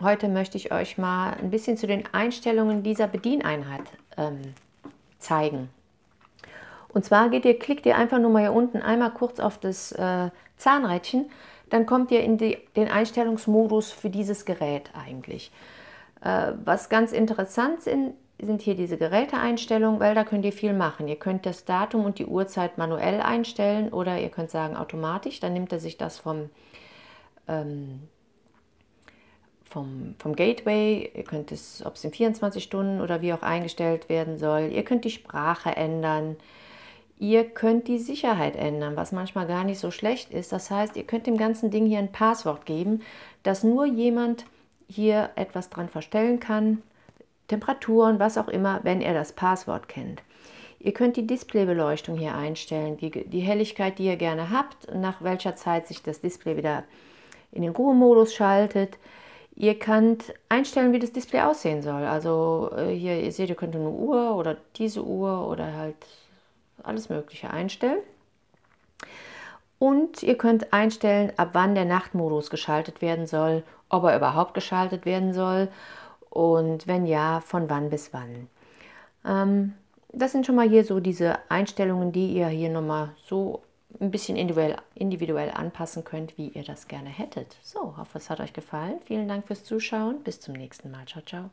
heute möchte ich euch mal ein bisschen zu den Einstellungen dieser Bedieneinheit ähm, zeigen. Und zwar geht ihr, klickt ihr einfach nur mal hier unten einmal kurz auf das äh, Zahnrädchen, dann kommt ihr in die, den Einstellungsmodus für dieses Gerät eigentlich. Äh, was ganz interessant sind, sind hier diese Geräteeinstellungen, weil da könnt ihr viel machen. Ihr könnt das Datum und die Uhrzeit manuell einstellen oder ihr könnt sagen automatisch, dann nimmt er sich das vom, ähm, vom, vom Gateway, ihr könnt es, ob es in 24 Stunden oder wie auch eingestellt werden soll, ihr könnt die Sprache ändern, ihr könnt die Sicherheit ändern, was manchmal gar nicht so schlecht ist. Das heißt, ihr könnt dem ganzen Ding hier ein Passwort geben, dass nur jemand hier etwas dran verstellen kann, Temperaturen, was auch immer, wenn er das Passwort kennt. Ihr könnt die Displaybeleuchtung hier einstellen, die, die Helligkeit, die ihr gerne habt, nach welcher Zeit sich das Display wieder in den Ruhemodus schaltet. Ihr könnt einstellen, wie das Display aussehen soll. Also äh, hier, ihr seht, ihr könnt eine Uhr oder diese Uhr oder halt alles Mögliche einstellen. Und ihr könnt einstellen, ab wann der Nachtmodus geschaltet werden soll, ob er überhaupt geschaltet werden soll und wenn ja, von wann bis wann. Ähm, das sind schon mal hier so diese Einstellungen, die ihr hier nochmal so ein bisschen individuell, individuell anpassen könnt, wie ihr das gerne hättet. So, hoffe es hat euch gefallen. Vielen Dank fürs Zuschauen. Bis zum nächsten Mal. Ciao, ciao.